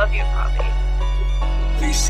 love you, Poppy. Peace.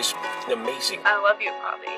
is amazing. I love you, Bobby.